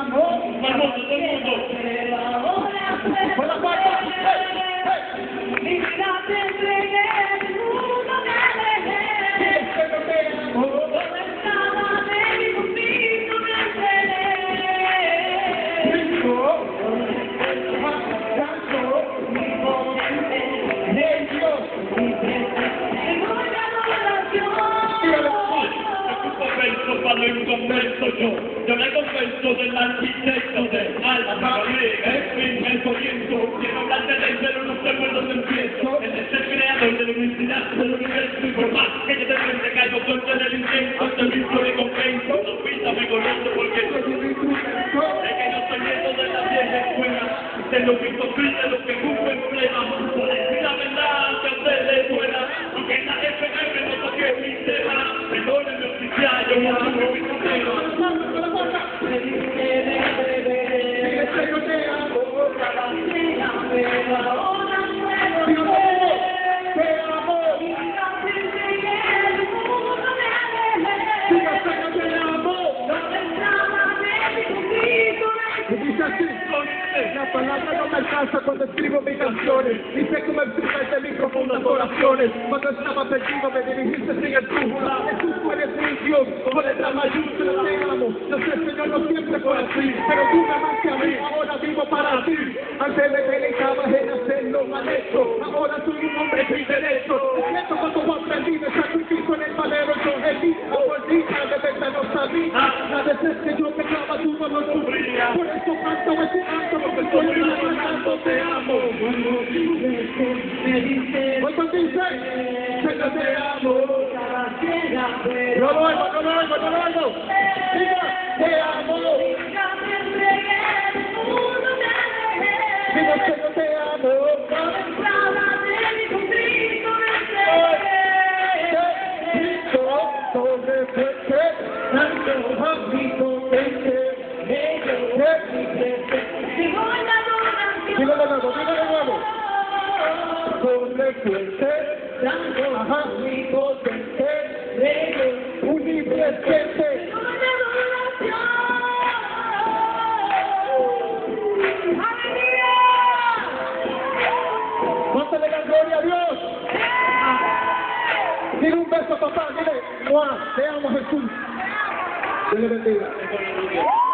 amo. Vamos, todo el mundo. Pero ahora Con la palma. Hey, un convento yo. Yo me convento del arquitecto del alma. Fin, me oriento. Quiero hablarte de él, pero no sé por dónde empiezo. El de ser creador de la universidad, del universo y por más que yo te frente caigo fuerte en el intento. Te visto de convento. No píntame con porque es que yo soy nieto de la vieja escuela. De los que los que la palabra no me alcanza cuando escribo mis canciones. Dice como el de mis profundas oraciones. Cuando estaba perdido me dirigiste sin el brújula. Jesús, tú eres mi Dios, con letra mayúscula te amo. Yo sé, Señor, no siempre fue así, pero tú me amaste a mí, ahora vivo para ti. Antes me en hacerlo mal hecho, ahora soy un hombre sin derecho. Es cierto cuando aprendí de sacrificio en el madero, yo gemí, por ti, de no sabía. La veces que yo pecaba, tú no lo sufrías. Por eso canto ese canto, porque estoy cantando, te amo. me dice Cuando dice, Señor, te amo. No lo oigo, no lo oigo, no lo oigo. Dígalo de nuevo, dígalo de nuevo. Ajá, amigo, mente, bello. unipresente. Llegó la adoración. ¡Aleluya! ¿Cuánto le dan gloria a Dios? Dile un beso, papá, dile, te amo Jesús. Dios le bendiga.